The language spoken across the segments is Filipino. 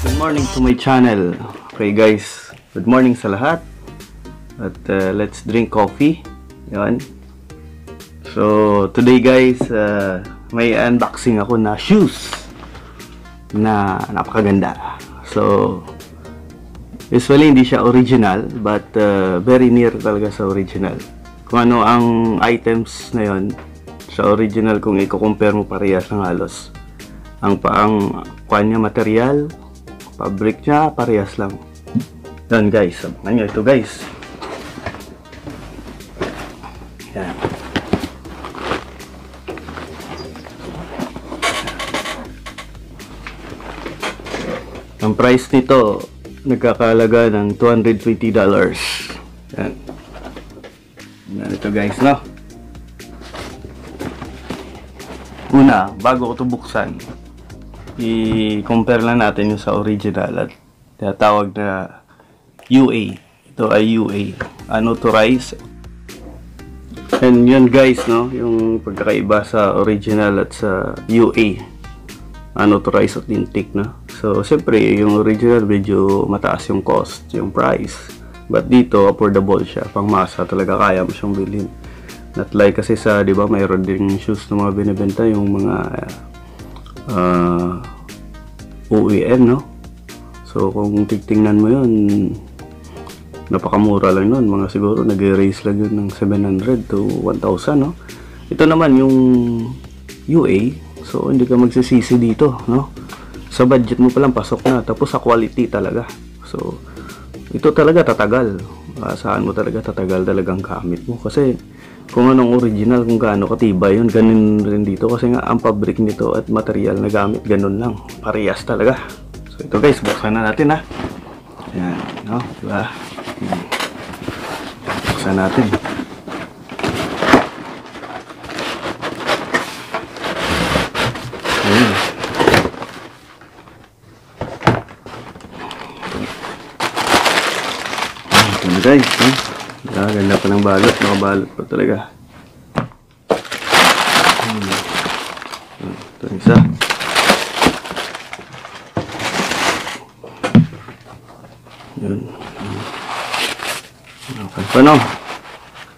Good morning to my channel. Okay guys, good morning sa lahat. At uh, let's drink coffee. Yan. So today guys, uh, may unboxing ako na shoes na napakaganda. So usually hindi siya original but uh, very near talaga sa original. Kung ano ang items na yon sa original kung i-compare mo parehas ng halos. Ang paang kuan niya material, fabric niya parehas lang. Yan guys, abangan nyo ito guys. Yan. Ang price nito nagkakalaga ng $220. Yan. Yan ito guys, no? Una, bago ko ito buksan, i-compare lang natin yung sa original at tinatawag na UA. Ito ay UA, unauthorized. And yun guys, no, yung pagkakaiba sa original at sa UA, unauthorized authentic, no. So, siyempre, yung original medyo mataas yung cost, yung price. But dito, affordable siya, pang masa talaga kaya mo siyang bilhin. Not like kasi sa, di ba, mayroon ding shoes na mga binibenta, yung mga uh, OEM, no? So, kung titingnan mo yun, napakamura lang nun. Mga siguro, nag-erase lang yun ng 700 to 1,000, no? Ito naman, yung UA, so, hindi ka magsisisi dito, no? Sa budget mo pa lang, pasok na. Tapos, sa quality talaga. So, ito talaga tatagal. Uh, saan mo talaga tatagal talagang gamit mo. Kasi, kung anong original, kung gaano katibay yun, ganun rin dito. Kasi nga, ang fabric nito at material na gamit, ganun lang. Parehas talaga. So, ito guys, buksan na natin ha. Yan, no? Diba? Buksan natin. Ayan. Ito na guys, no? Ah, ganda pa ng balot. Nakabalot pa talaga. Hmm. Ito ang isa. Yun. Okay pa no.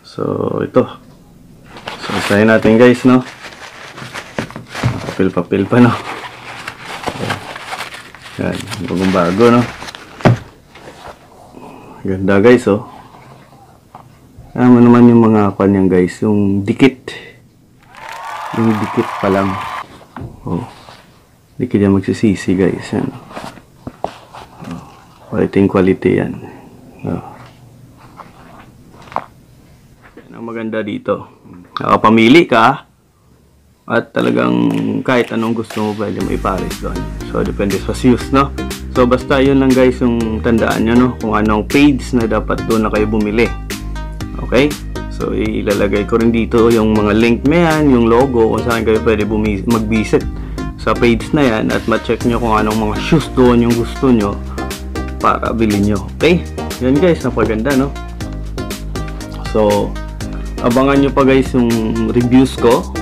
So, ito. So, isahin natin guys, no? Papil-papil pa, no? Yan. Bagong bago, no? Ganda guys, oh. Ano naman yung mga kanyang guys, yung dikit. Yung dikit pa lang. Oh. Dikit yan magsisisi guys, yan. Oh. Quality quality yan. Oh. Yan ang maganda dito. Nakapamili ka, at talagang kahit anong gusto mo pwede mo ipares doon. So, depende sa shoes, no? So, basta yun lang guys yung tandaan nyo, no? Kung anong page na dapat doon na kayo bumili. Okay? So, ilalagay ko rin dito yung mga link na yan, yung logo, kung saan kayo pwede mag-visit sa page na yan at ma-check nyo kung anong mga shoes doon yung gusto nyo para bilhin nyo. Okay? Yan guys, napaganda, no? So, abangan nyo pa guys yung reviews ko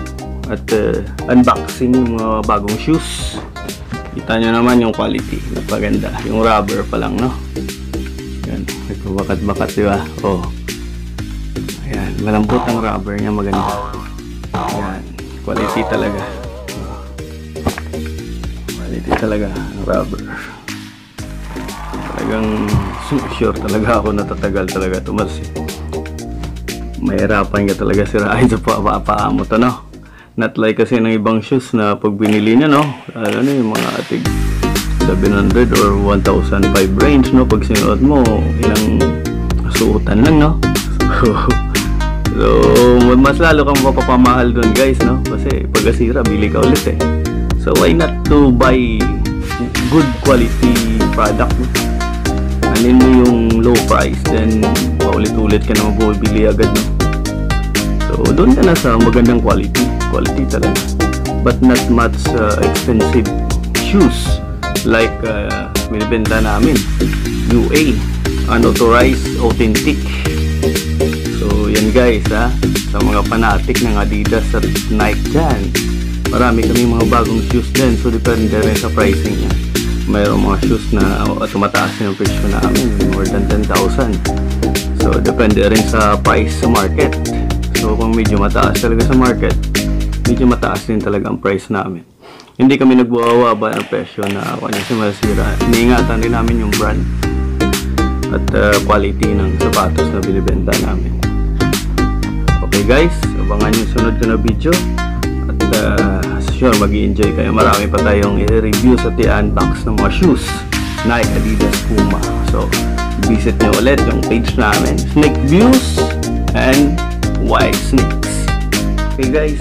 at uh, unboxing yung mga bagong shoes. Kita nyo naman yung quality. Napaganda. Yung rubber pa lang, no? Yan. Nagpabakat-bakat, di ba? Oh. Malambot ang rubber niya. Maganda. Ayan. Quality talaga. Quality talaga ang rubber. Talagang sure talaga ako natatagal talaga ito. Mas mahirapan ka talaga sirain sa mo to, no? Not like kasi ng ibang shoes na pag binili nyo, no? Ano yung mga atig 700 or 1,005 range, no? Pag sinuot mo, ilang suotan lang, no? So, so mas lalo kang mapapamahal doon, guys, no? Kasi pag asira, bili ka ulit, eh. So, why not to buy good quality product, no? Mo yung low price, then paulit-ulit ka naman bumibili agad, no? So, doon ka na sa magandang quality. Quality talaga. But not much uh, expensive shoes like uh, binibenta namin. UA. Unauthorized, authentic. Guys, ha. Sa mga fanatic ng Adidas at Nike dyan. Marami kami mga bagong shoes din. So, depende rin sa pricing niya. mayroong mga shoes na tumataas yung presyo namin, more than 10,000. So, depende rin sa price sa market. So, kung medyo mataas talaga sa market, medyo mataas din talaga ang price namin. Hindi kami nagbuwawaba ng presyo na ano si masira. Iniingatan din namin yung brand at uh, quality ng sapatos na binibenta namin. Okay guys, abangan yung sunod ko na video. At uh, sure, mag enjoy kayo. Marami pa tayong i-review sa i-unbox ng mga shoes. Nike, Adidas, Puma. So, visit nyo ulit yung page namin. Snake Views and White Snakes. Okay guys,